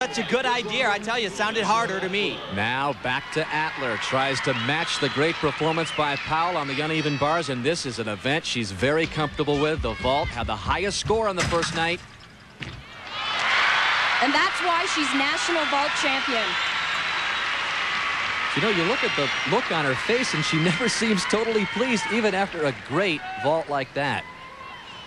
Such a good idea. I tell you, it sounded harder to me. Now back to Atler. Tries to match the great performance by Powell on the uneven bars, and this is an event she's very comfortable with. The vault had the highest score on the first night. And that's why she's national vault champion. You know, you look at the look on her face, and she never seems totally pleased, even after a great vault like that.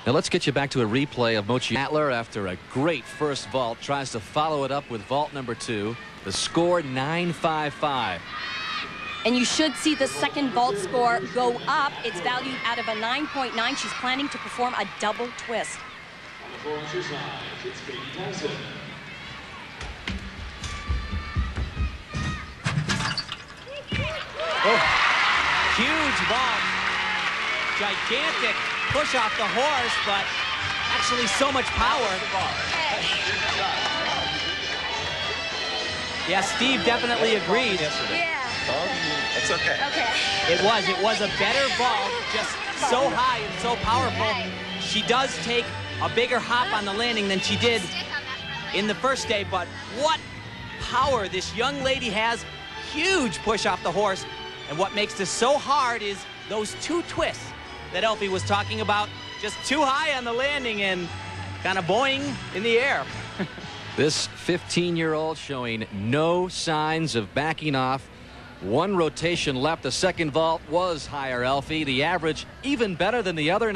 Now let's get you back to a replay of Mochi Atler after a great first vault. Tries to follow it up with vault number two. The score 955. And you should see the second vault score go up. It's valued out of a 9.9. .9. She's planning to perform a double twist. Oh, huge vault. Gigantic push off the horse, but actually so much power. Yeah, Steve definitely agreed. Yeah. It's okay. Okay. It was. It was a better ball, just so high and so powerful. She does take a bigger hop on the landing than she did in the first day, but what power this young lady has. Huge push off the horse. And what makes this so hard is those two twists that Elfi was talking about. Just too high on the landing and kind of boing in the air. this 15-year-old showing no signs of backing off. One rotation left. The second vault was higher, Elfi. The average even better than the other.